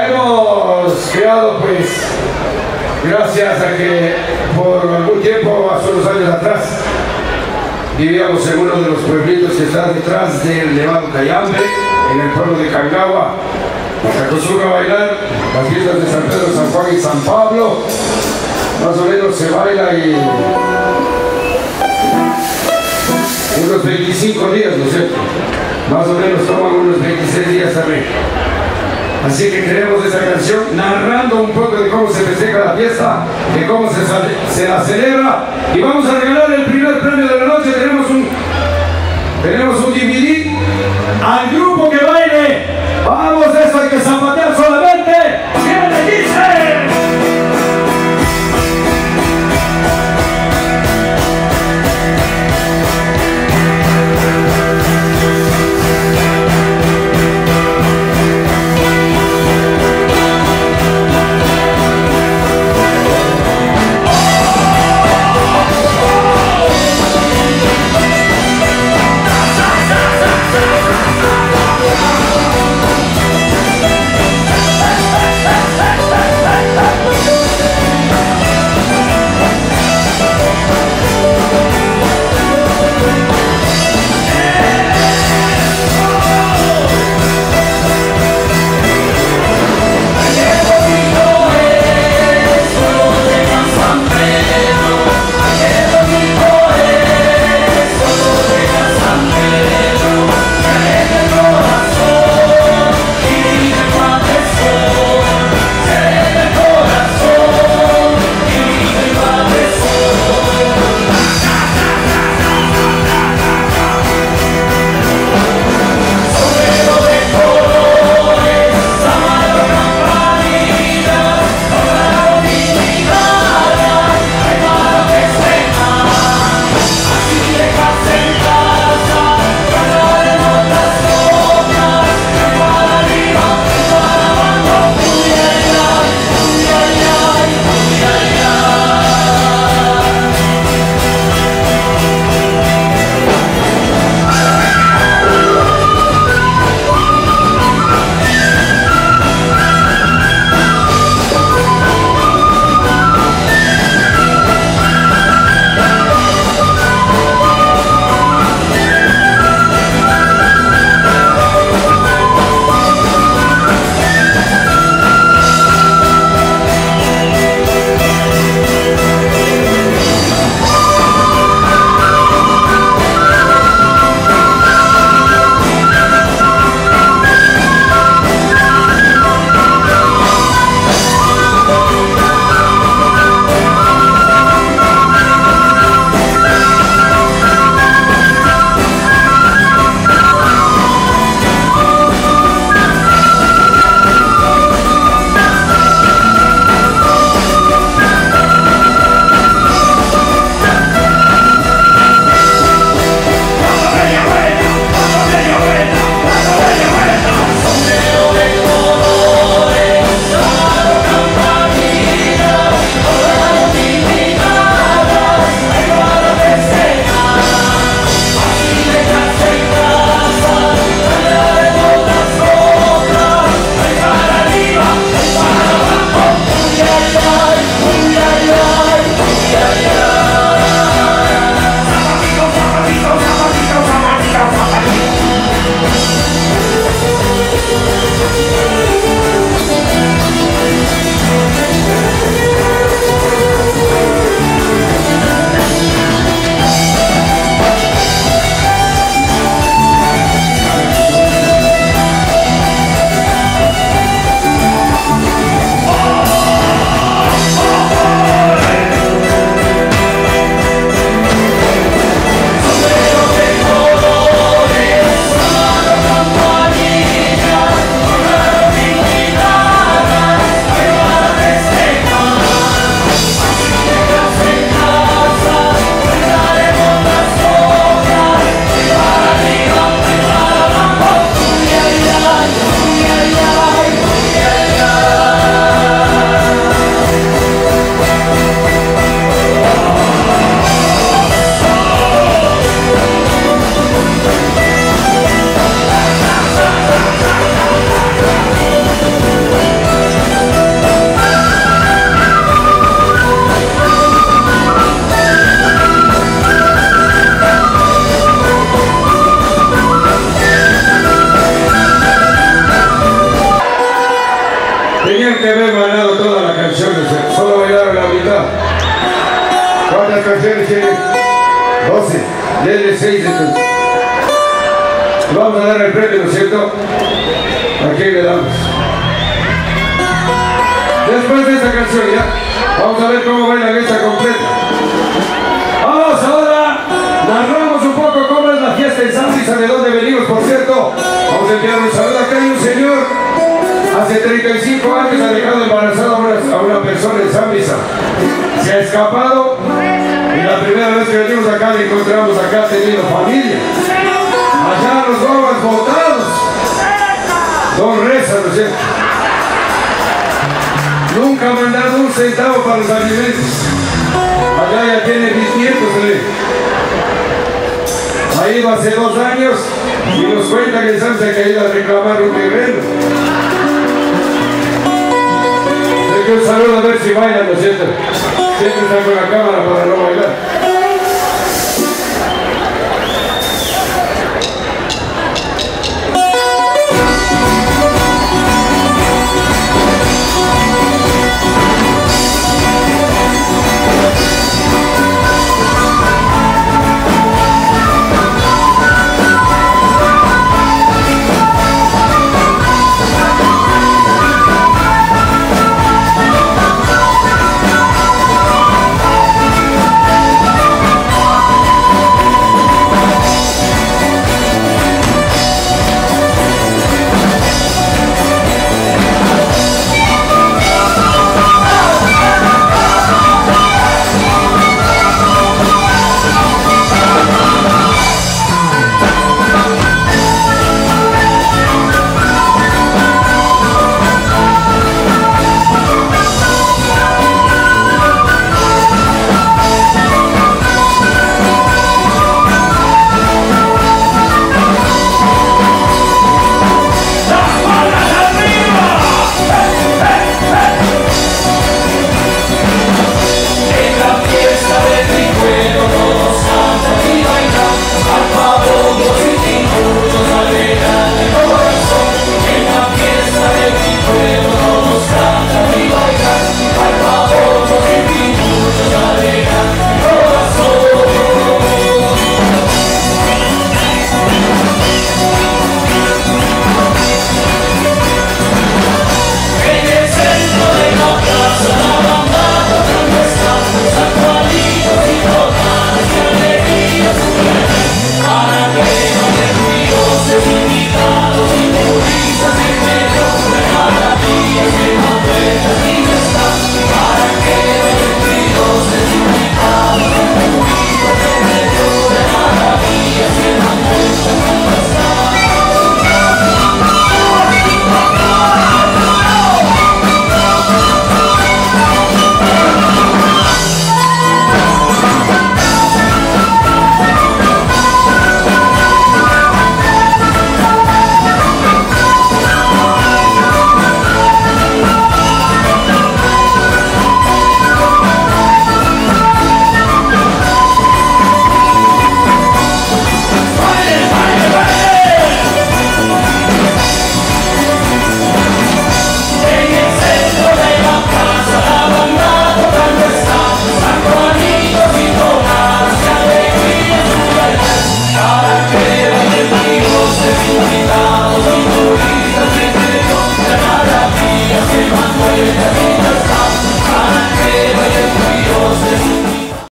hemos creado pues gracias a que por algún tiempo, hace unos años atrás, vivíamos en uno de los pueblitos que está detrás del Nevado Cayambe, en el pueblo de Cangagua. Se acostumbra a bailar las fiestas de San Pedro, San Juan y San Pablo. Más o menos se baila y unos 25 días, ¿no es cierto? Más o menos toman unos 26 días también. Así que queremos esa canción narrando un poco de cómo se festeja la fiesta, de cómo se, se la celebra. Y vamos a regalar el primer premio de la noche. Tenemos un, tenemos un DVD al grupo que baile. Vamos, eso hay que zapatear solamente. Tenían que haber bailado toda la canción, solo bailaron la mitad. ¿Cuántas canciones tienen? 12. Denle 6 entonces. Vamos a dar el premio, ¿no es cierto? ¿A quién le damos? Después de esta canción ya, vamos a ver cómo baila esta completa. Vamos ahora, narramos un poco cómo es la fiesta en San de dónde venimos, por cierto. Vamos a enviar un saludo. Acá hay un señor, hace 35 años ha dejado embarazada a una, persona en San Se ha escapado y la primera vez que venimos acá le encontramos acá teniendo familia. Allá los jóvenes votados. Don Reza, ¿no es cierto? Nunca ha mandado un centavo para los alimentos. Allá ya tiene bisnietos, ¿eh? Ha ido hace dos años y nos cuenta que se ha caído a reclamar un terreno. Un saludo a ver si bailan, ¿no es cierto? Siempre está con la cámara para no bailar.